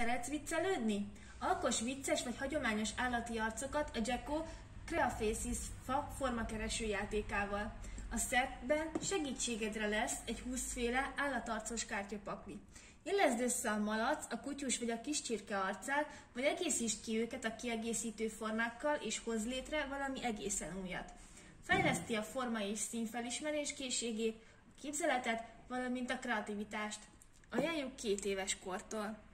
Szeretsz viccelődni? Alkos vicces vagy hagyományos állati arcokat a Jacko Creafaces fa formakereső játékával. A szetben segítségedre lesz egy 20 féle állatarcos kártyapakli. Illeszd össze a malac, a kutyus vagy a kis csirke arcát, vagy egészítsd ki őket a kiegészítő formákkal, és hoz létre valami egészen újat. Fejleszti a forma és színfelismerés készségét, a képzeletet, valamint a kreativitást. Ajánljuk két éves kortól.